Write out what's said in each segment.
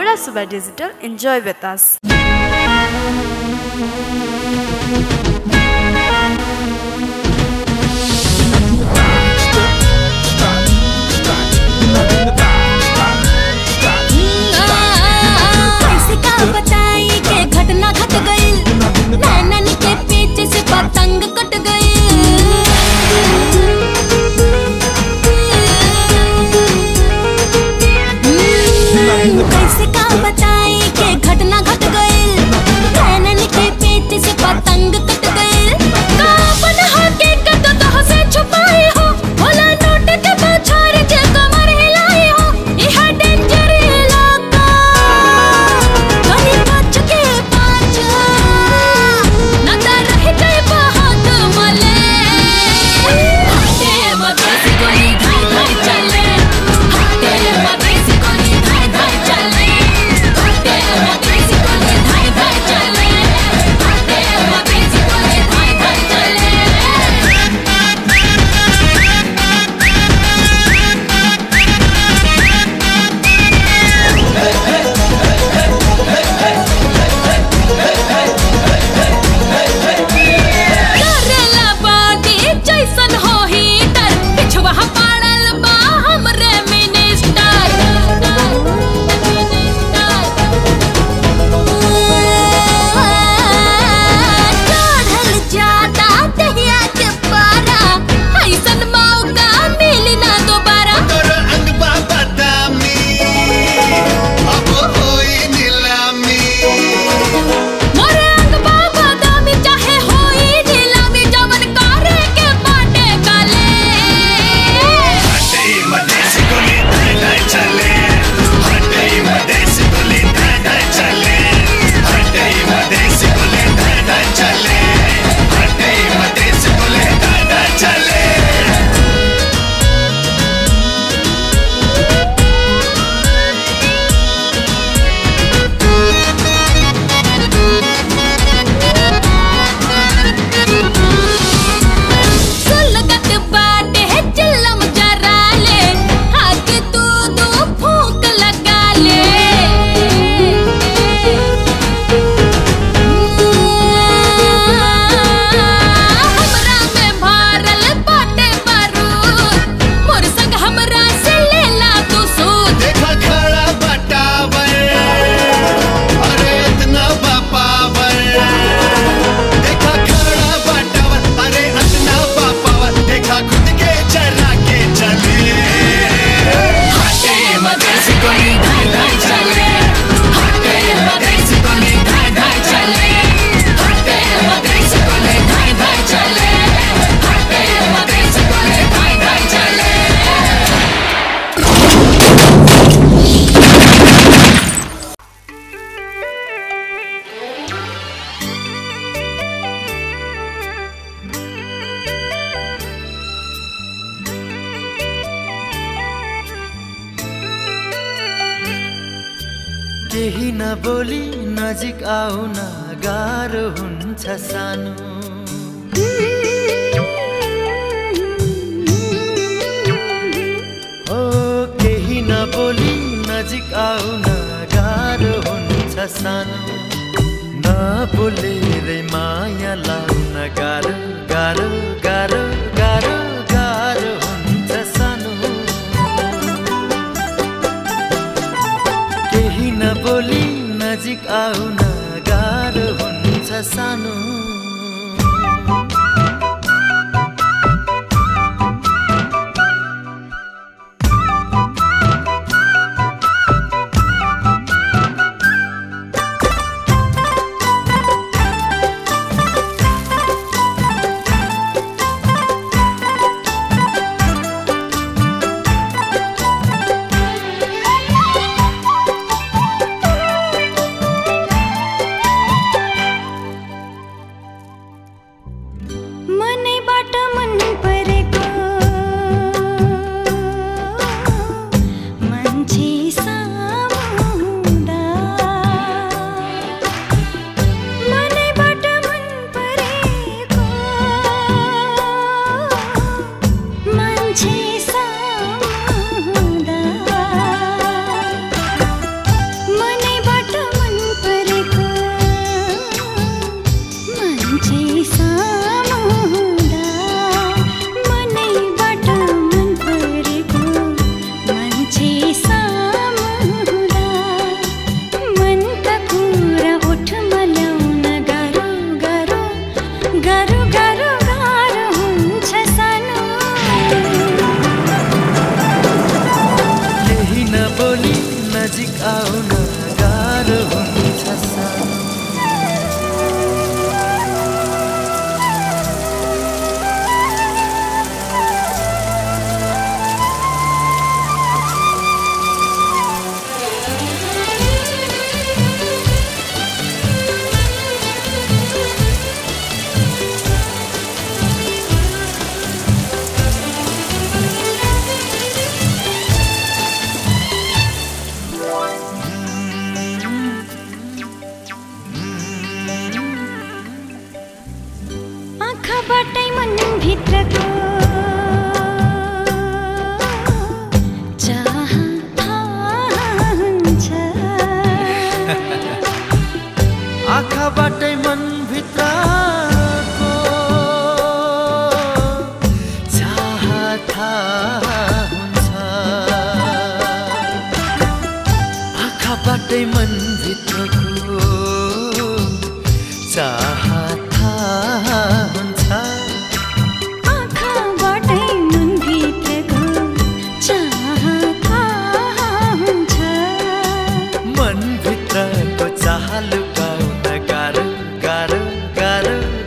Virasuba Digital. Enjoy with us. केही नबोली नजिक आउन गाह्रो हुन्छ सानो। हो केही नबोली नजिक आउन गाह्रो हुन्छ सानो। नबोलेरै माया लाउन गाह्रो गाह्रो music, oh. लुकाउन गाह्रो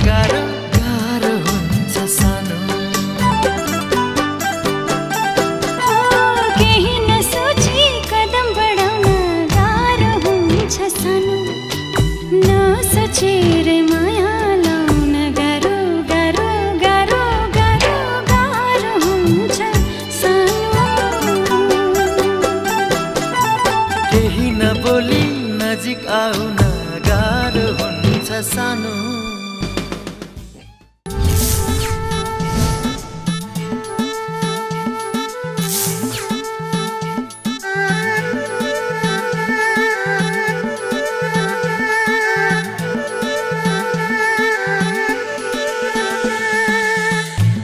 गाह्रो हुन्छ नजिक आउन गाह्रो हुन्छ सानो।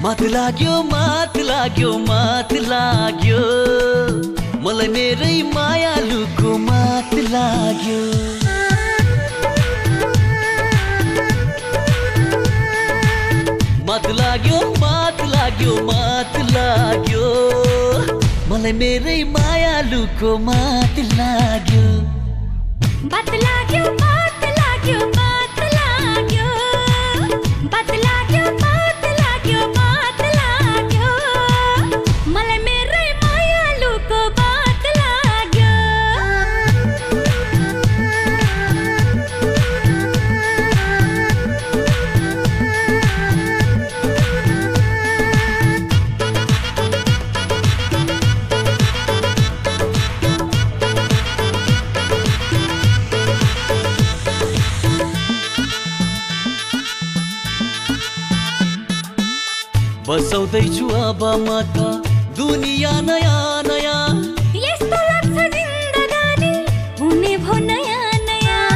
मात लाग्यो मात लाग्यो मात लाग्यो। मलाई मेरै मायालुको मात लाग्यो। मात लाग्यो मात लाग्यो मात लाग्यो। मलाई मेरै मायालुको मात लाग्यो बात लाग्यो बात लाग्यो। बात लाग्यो लाग्यो बसाउँदैछु अब म त दुनियाँ नयाँ नयाँ। यस्तो लाग्छ जिन्दगानी हुने भो नयाँ नयाँ।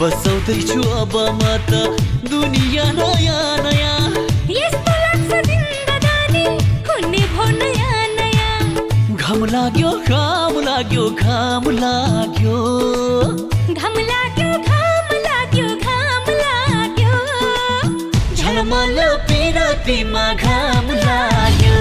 बसाउँदैछु अब म त दुनियाँ नयाँ नयाँ। यस्तो लाग्छ जिन्दगानी हुने भो नयाँ नयाँ। घाम लाग्यो घाम लाग्यो घाम लाग्यो। झलमल पिरतीमा घाम लाग्यो।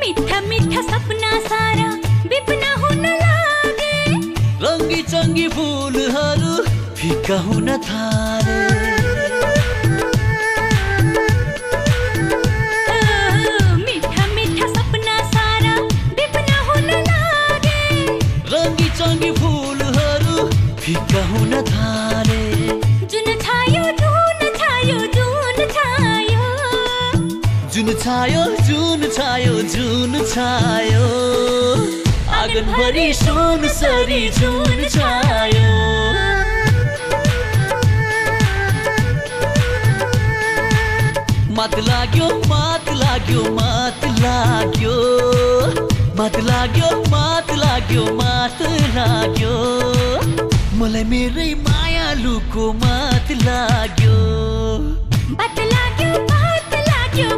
मिठा मिठा सपना सारा रङ्गी चङ्गी फुलहरू फिका हुन थाले। ओ, मिठा मिठा सपना सारा बिपना हुन लागे। रङ्गी चङ्गी फुलहरू फिका हुन थाले। जुन छायो जुन छायो जुन छायो। जुन छायो जुन छायो जुन छायो। आँगनभरि सुन सरी जुन छायो। मात लाग्यो मात लाग्यो मात लाग्यो। मात लाग्यो मात लाग्यो मात लाग्यो। मलाई मेरै मायालुको मात लाग्यो। बात लाग्यो बात लाग्यो